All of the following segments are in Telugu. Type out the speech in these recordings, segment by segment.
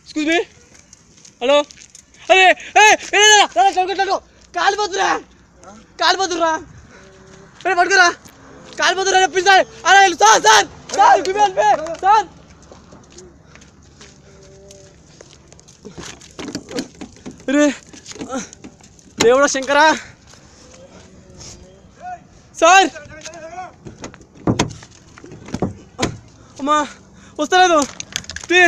ఎక్స్క్యూజ్ మీ హలో అరే కాలిపోతురా కాలిపోతురా అరే పడుకురా? కాలిపోతురా రప్పించాలి అలా సార్ సార్ సార్ సార్. అరే దేవుడా శంకరా. సార్ అమ్మా వస్తలేదు. తీ.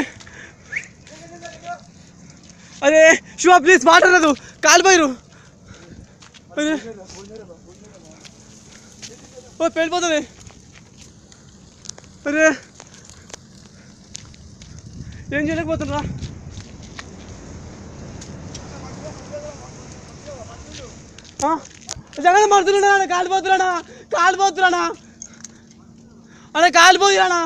అరే శివ ప్లీజ్ మాట్లాడలేదు. కాలిపోయారు ఓ పెళ్ళిపోతుంది అరే. ఏం చేయలేకపోతున్నా జగన్ మడుతున్నాడా కాలిపోతున్నాడా కాలిపోతున్నాడా అరే కాలిపోయిరానా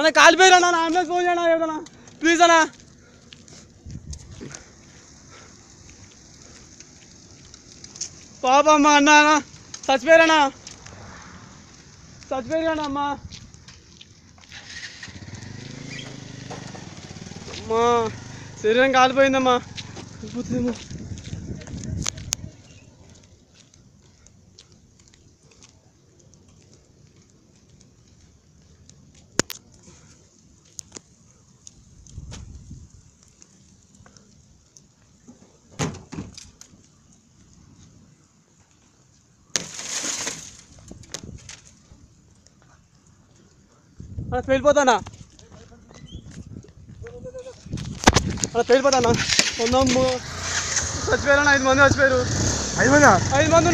అన్న కాలిపోయిరానా నా అంబులెన్స్ ఫోన్ చేయనా ఏదన్నా ప్లీజ్ అన్నా. పాపమ్మ అన్న అన్న. చచ్చిపోయారన్నా చచ్చిపోయారన్నా అమ్మా. అమ్మా శరీరం కాలిపోయిందమ్మా. కాలిపోతుందేమో ಅಣ್ಣ ತೇಳ್ಬೋದಣ್ಣ ಅಣ್ಣ ತೇಳ್ಬೋದಣ್ಣ ಒಂದೊಂದು ಹಚ್ಬೇರಣ್ಣ ಐದು ಮಂದಿ ಹಚ್ಬೇರು ಐದು ಮಂದಿ? ಐದು ಮಂದಿ